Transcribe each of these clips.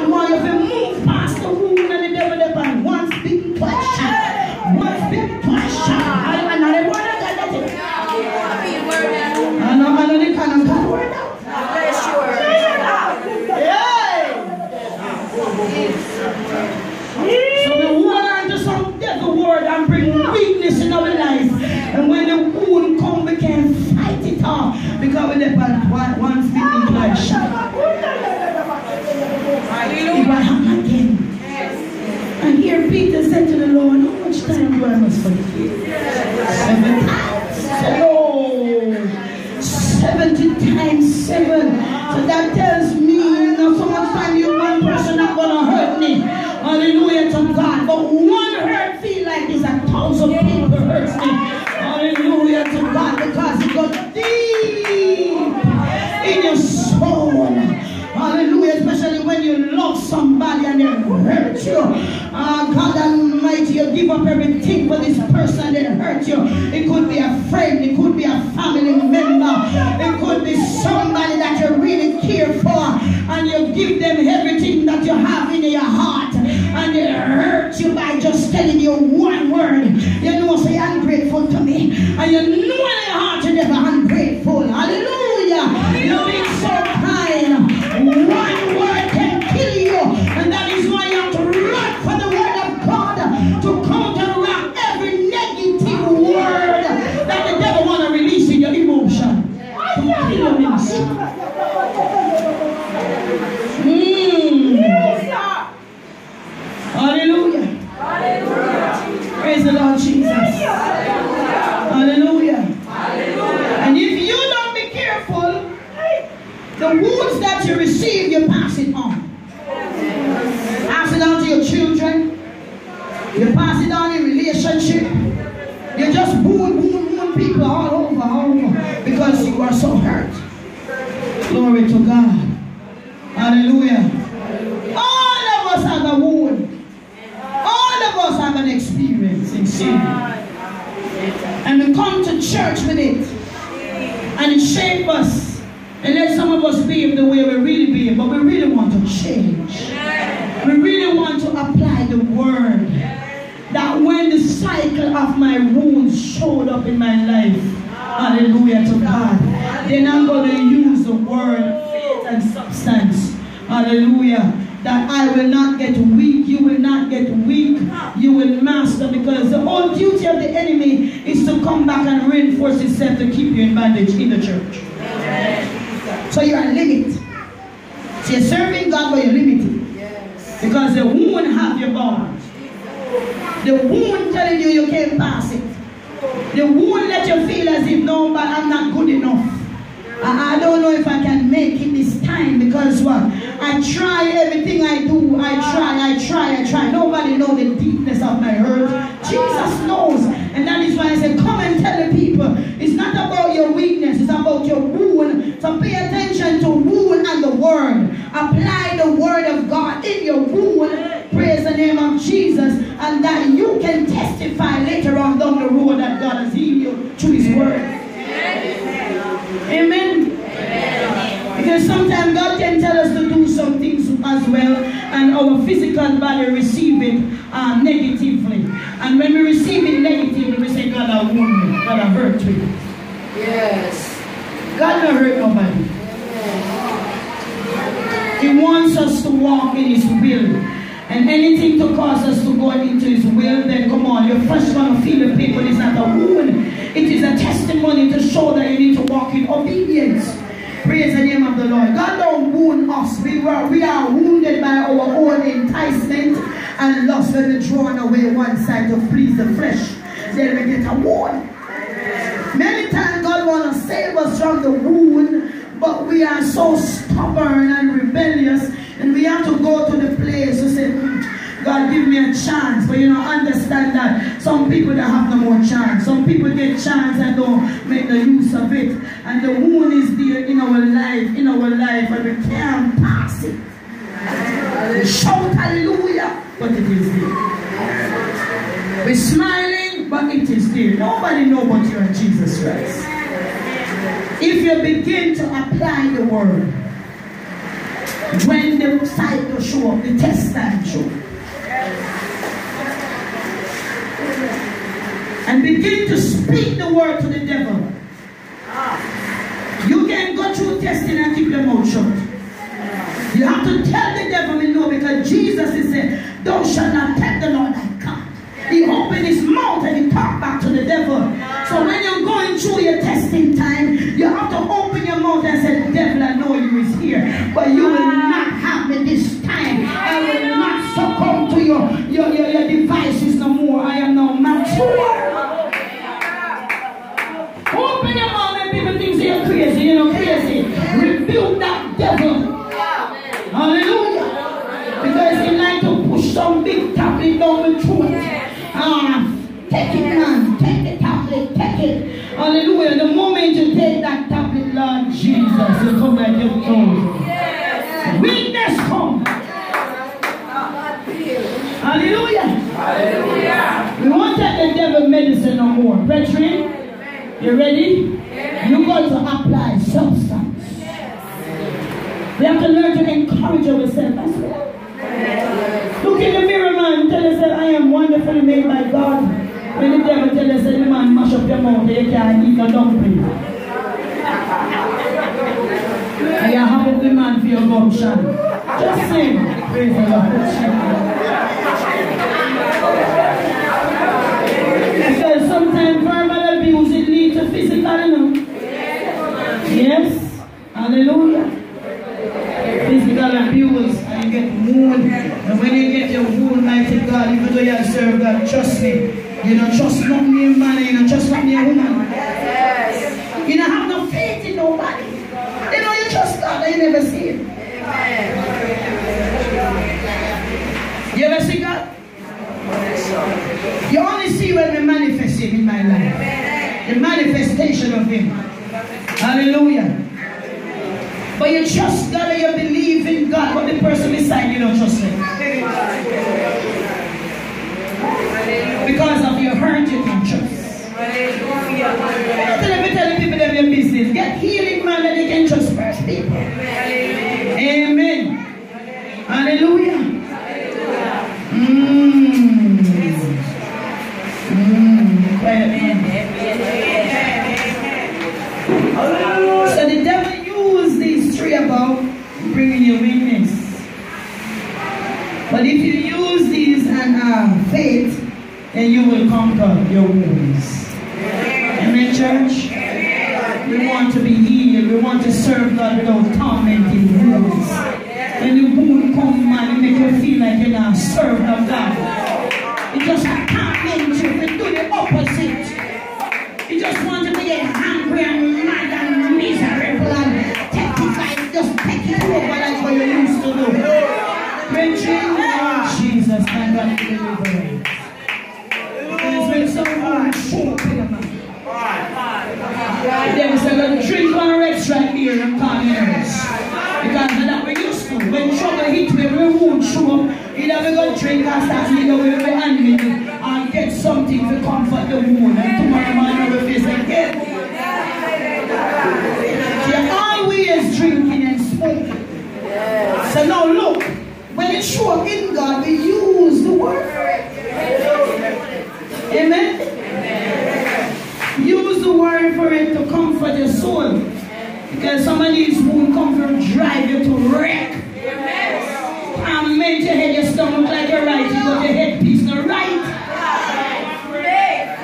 God want you to move past the wound and the devil and once big shy. Once big shy. And and the word of God that's it. And I'm and the kind of God word out. So we hold on to some devil word and bring weakness in our life. And when How much time do I must forgive? Seven times. Oh, 70 times seven. So that tells me not so much time you one person not gonna hurt me. Hallelujah to God. But one hurt feel like there's a thousand people hurts me. Hallelujah to God because it goes somebody and they hurt you. Ah, God Almighty, you give up everything for this person that hurt you. It could be a friend, it could be a family member, it could be somebody that you really care for, and you give them everything that you have in your heart, and they hurt you by just telling you one word. You know, say ungrateful to me, and you know You pass it on in relationship. You just wound, wound, wound people all over, all over. Because you are so hurt. Glory to God. Hallelujah. All of us have a wound. All of us have an experience in sin. And we come to church with it. And it us. And let some of us be the way we really be, but we really want to change. We really want to apply the word. That when the cycle of my wounds showed up in my life, hallelujah to God, then I'm going to use the word, faith, and substance. Hallelujah. That I will not get weak, you will not get weak, you will master because the whole duty of the enemy is to come back and reinforce itself to keep you in bondage in the church. So you are limited. So you're serving God, but you're limited. Because the wound have your bound. The wound telling you you can't pass it. The wound let you feel as if no, but I'm not good enough. I, I don't know if I can make it this time because what? I try everything I do. I try, I try, I try. Nobody knows the deepness of my hurt. Jesus knows. And that is why I say, come and tell the people. Can testify later on down the road that God has healed you through his word. Amen. Because sometimes God can tell us to do some things as well, and our physical body receive it uh, negatively. And when we receive it negatively, we say, God, I wound me, God, I hurt me. Yes. God don't hurt nobody. He wants us to walk in His will. And anything to cause us to go into His will, then come on, your first gonna feel the pain, but it's not a wound. It is a testimony to show that you need to walk in obedience. Praise the name of the Lord. God don't wound us. We were we are wounded by our own enticement and lust when we're drawn away one side to please the flesh. Then we get a wound. Many times God want to save us from the wound, but we are so stubborn and rebellious, and we have to go to the place to say, "Hmm, God, give me a chance. But you know, understand that some people that have no more chance. Some people get chance and don't make the use of it. And the wound is there in our life, in our life, and we can't pass it. Shout hallelujah, but it is there. We're smiling, but it is there. Nobody know but you are Jesus Christ. If you begin to apply the word, when the cycle show up, the test time show And begin to speak the word to the devil. You can go through testing and keep your mouth shut. You have to tell the devil you know because Jesus is saying, Thou shalt not tempt the Lord thy God. He opened his mouth and he talked back to the devil. So when you're going through your testing time, you have to open your mouth and say, Devil, I know you is here. But you will big tablet down the throat. Ah, take it, man. Take the tablet. Take it. Hallelujah. The moment you take that tablet, Lord Jesus, you come like your clothes. Weakness come. Hallelujah. Hallelujah. We won't take the devil medicine no more. Brethren, you ready? You're going to apply substance. We have to learn to encourage ourselves as well. Look in the mirror, man. Tell yourself, I am wonderfully made by God. When the devil tell the man mash up your mouth, you can't eat a dumpling. And you have a good man for your gumption. Just sing. Praise the Lord. Because sometimes verbal abuse it leads to physical, you know. Yes. Hallelujah. Physical abuse and you get wound. And when you get your wound, mighty God, even though you have serve God, trust me. You don't trust nothing in man, you don't trust nothing in woman. Yes. You don't have no faith in nobody. You know you trust God and you never see Him. You ever see God? You only see when we manifest Him in my life. The manifestation of Him. Hallelujah. But you trust God and you believe in God, but the person beside you don't trust Him. Because of your hurt, you can trust. Let me tell the people them your business. Get healing, man, that they can trust first people. Amen. Hallelujah. Then you will conquer your wounds. Amen, church? We want to be healed. We want to serve God without tormenting wounds. When the wound come, man, it make you feel like you're not served of God. It just torment you. We do the opposite. You just want Either we go drink and start you know, we will hand me and get something to comfort the wound. And tomorrow morning we face again. You're always drinking and smoking. So now look, when it's show in God, we use the word for it. Amen? Use the word for it to comfort your soul. Because some of these wounds come from drive you to wreck. And make your head, your like you're right, you got your head piece not right.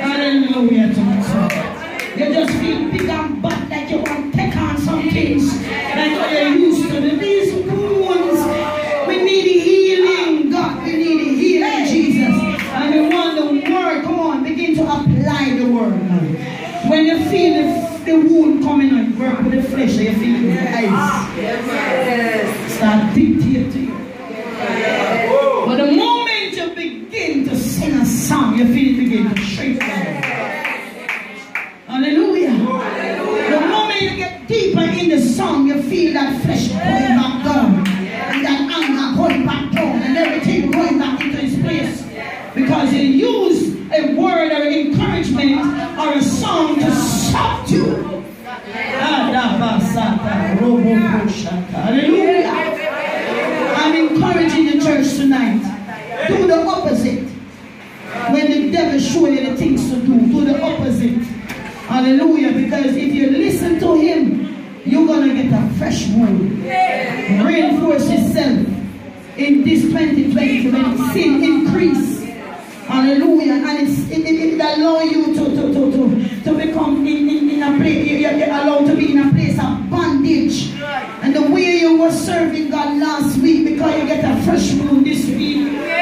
Hallelujah to. You just feel big and bad like you want to take on some things. Like what you're used to. These wounds, we need healing. God, we need healing, Jesus. And we want the word. Come on, begin to apply the word now. When you feel the, the wound coming on, work with the flesh, you feel it with the eyes. Start dictate to you. But the moment you begin to sing a song, you feel it begin to shake down. Hallelujah. The moment you get deeper in the song, you feel that flesh going back down. And that anger going back down. And everything going back into its place. Because you use a word or encouragement or a song to subdue. Hallelujah. I'm encouraging the church tonight. Do the opposite. When the devil show you the things to do, do the Hallelujah. Because if you listen to him, you're going to get a fresh wound. Reinforce yourself in this 2020 when sin increase. Hallelujah. And it's, it, it, it allow you to, to, to, to, to become in, in, in a place, you're allowed to be in a place of bondage. And the way you were serving God last week because you get a fresh wound this week.